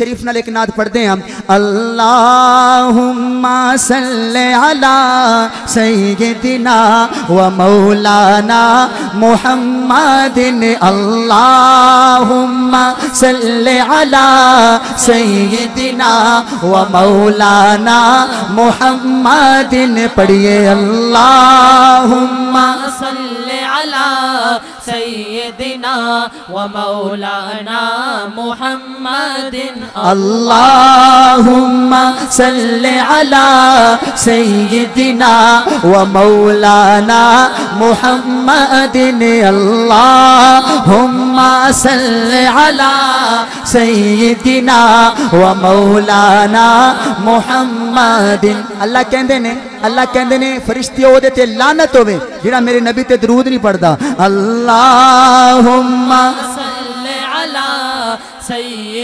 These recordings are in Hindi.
शरीफ नाल एक नाद पढ़ते हैं अल्लाहुम्मा सल्ले अला सय्यदिना व मौलाना मुहम्मदिन। अल्लाहुम्मा सल्ले अला सय्यदिना व मौलाना मुहम्मदिन। पढ़िए। अल्लाहुम्मा सल्ले अला सैयदिना व मौलाना मुहम्मदिन। अल्लाहुम्मा सल्ले अला सय्यदिना व मौलाना मुहम्मदिन अल्लाहुम्मा सल्ले अला सय्यदिना व मौलाना मुहम्मदिन अल्लाह कहंदे ने अल्लाह कहंदे ने फरिश्ते ओदे ते लानत होवे जेड़ा मेरे नबी ते दरूद नहीं पढ़दा अल्लाहुम्मा सल्ले अला सैयदिना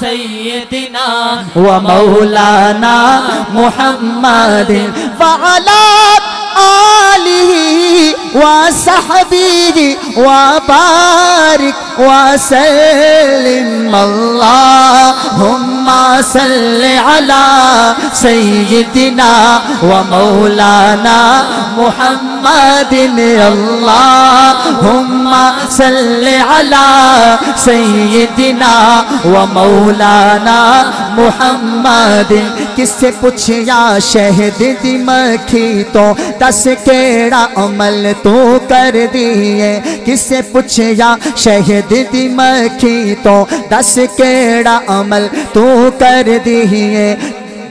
सैयदिना व मौलाना मुहम्मदिन व अला आलिही व सहबीही व बारिक व अल्लाहुम्मा अला सय्यदिना व मौलाना मुहम्मदिन अल्लाहुम्मा सल्li अला सय्यदिना व मौलाना मुहम्मदिन। किससे पूछया शहद दी मक्खी तो दस केड़ा अमल तू कर दिए? किसे पूछया शहद दी मखी तो दस केड़ा अमल तू कर दिए?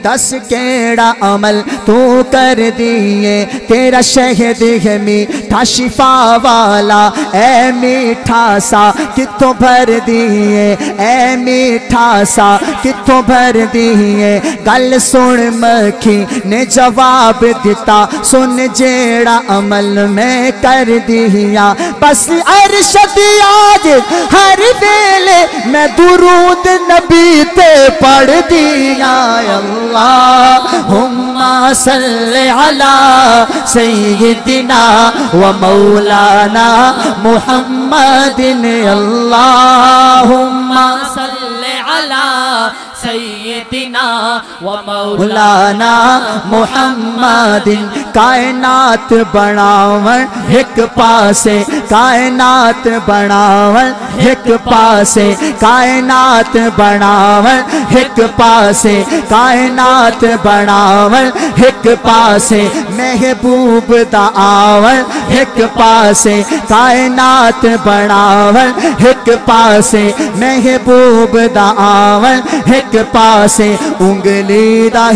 दस केड़ा अमल तू कर दिए, तेरा शहद है मीठा शिफा वाला। ए मीठा सा, कितों भर दिए? ए मीठा सा, कितों भर दिए? गल सुन मखी ने जवाब दिता, सुन जेड़ा अमल मैं कर दिया। बस अरशद आज हर वेले मैं दुरूद नबी ते पढ़ दिया। अल्लाहुम्मा सल्ले अला सय्यदिना व मौलाना मुहम्मदिन। अल्लाह सल्ले अला मौलाना मुहम्मदिन कायनात बनावन, एक पासे कायनात बनावन, एक पासे कायनात बनावन, एक पासे कायनात बनावन, एक पासे महबूब दा आवन, एक पासे कायनात बनावन, एक पासे महबूब दा आवन, एक पासे उंगली दा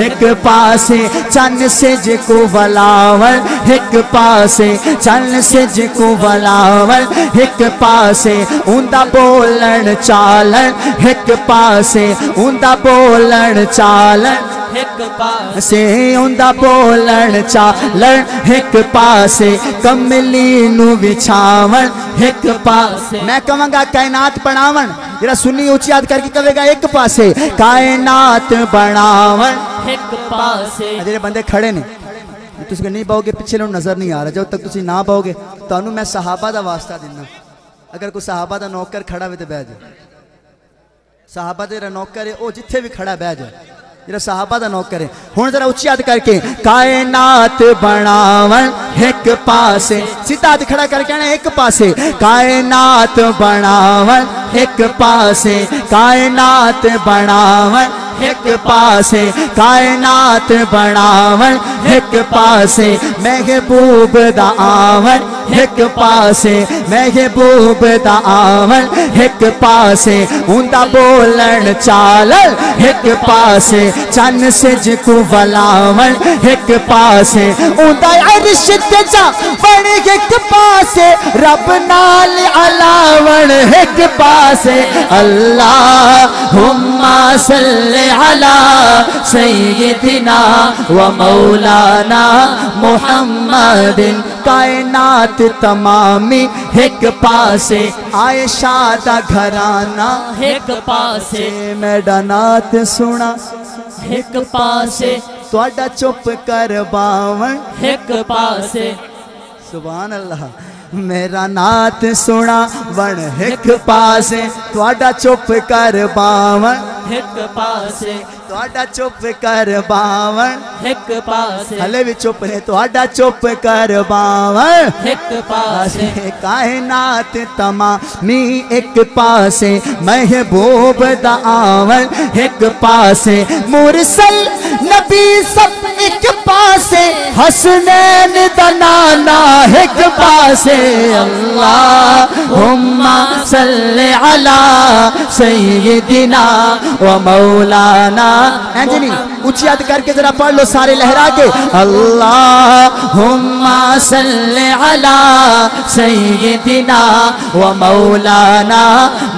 एक पासे, चन सिज को वलावन एक पासे, चन सिज को वलावन एक पासे उंदा बोलन चालन एक पासे उंदा बोलन चालन एक पास से उंदा बोलन चालन एक पासे, कमली नु विछावन एक पासे। मैं कहूँगा कायनात बनावन जरा सुन्नी ऊंची याद करके कहेगा एक पासे कायनात बनावन एक पासे ਜਿਹੜੇ ਬੰਦੇ ਖੜੇ ਨੇ ਤੁਸੀਂ ਨਹੀਂ ਪਾਓਗੇ ਪਿੱਛੇ ਨੂੰ ਨਜ਼ਰ ਨਹੀਂ ਆ ਰਿਹਾ ਜਦ ਤੱਕ ਤੁਸੀਂ ਨਾ ਪਾਓਗੇ ਤੁਹਾਨੂੰ ਮੈਂ ਸਹਾਬਾ ਦਾ ਵਾਸਤਾ ਦਿੰਦਾ ਅਗਰ ਕੋਈ ਸਹਾਬਾ ਦਾ ਨੌਕਰ ਖੜਾ ਹੋਵੇ ਤੇ ਬਹਿ ਜਾ ਸਹਾਬਾ ਦੇ ਜਿਹੜਾ ਨੌਕਰ ਹੈ ਉਹ ਜਿੱਥੇ ਵੀ ਖੜਾ ਬਹਿ ਜਾ जरा साहबा का नौकर है। हूँ जरा उच्ची याद करके, कायनात बनावन एक पासे। सीधा हाथ खड़ा करके आना एक पासे। कायनात बनावन एक पासे। कायनात बनावन एक पासे कायनात बनावन, एक पासे महबूब दा आवन, एक पासे महबूब दा आवन, एक पासे उंदा बोलन चालन एक पासे चन सिज को वलावन, एक पासे उंदा अरश ते जा एक पासे रब नाल अलावन, एक पासे अल्लाह हुम्मा सल्ले अला सैयदना व मौलाना मुहम्मदिन कायनात तमामी हिक पासे आयशा दा घराना हिक पासे से मेरा नात सुना हिक पासे ਤੁਹਾਡਾ ਚੁੱਪ ਕਰ ਬਾਵਣ हिक पासे ਸੁਭਾਨ ਅੱਲਾਹ ਮੇਰਾ ਨਾਤ ਸੁਣਾ ਵਣ ਹਿੱਕ ਪਾਸੇ ਤੁਹਾਡਾ ਚੁੱਪ ਕਰ ਬਾਵਣ हिक पासे ਤੁਹਾਡਾ ਚੁੱਪ ਕਰ ਬਾਵਣ हिक पासे ਹਲੇ ਵੀ ਚੁੱਪ ਨੇ ਤੁਹਾਡਾ ਚੁੱਪ ਕਰ ਬਾਵਣ हिक पासे ਪਾਸੇ ਕਾਇਨਾਤ ਤਮਾਮੀ ਇੱਕ ਪਾਸੇ ਮਹਿਬੂਬ ਦਾ ਆਵਣ ਇੱਕ ਪਾਸੇ ਮੁਰਸਲ ਨਬੀ ਸਭ एक पासे हसने दनाना एक पासे अल्लाह हुम्मा सल्ले अला सैयदिना व मौलाना। एंजनी उचियात करके जरा पढ़ लो सारे लहरा के। अल्लाह हुम्मा सल्ले अला सैयदिना व मौलाना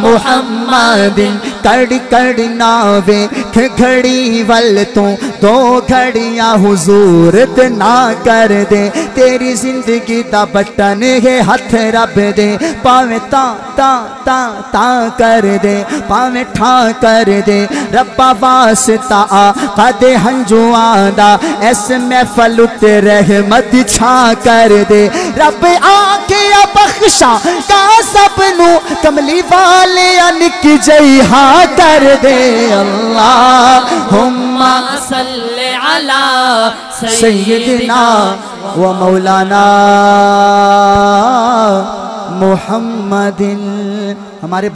मुहम्मद कड़ कड़ नावे घड़ी वल तू, दो घड़ियाँ हुजूर ते ना कर दे। तेरी ज़िंदगी दा बटन है हथ रब दे। पावे ता ता ता ता कर दे पावे ठा कर दे। रब्बा वास्ता आ कदे हंजुआ दा ऐस महफल उते रहमत छा कर दे। रब आके बख्शा का सब नु कमली वाले निक जई हा कर दे। अल्लाह हुम्मा सल्ले व मौलाना मोहम्मद हमारे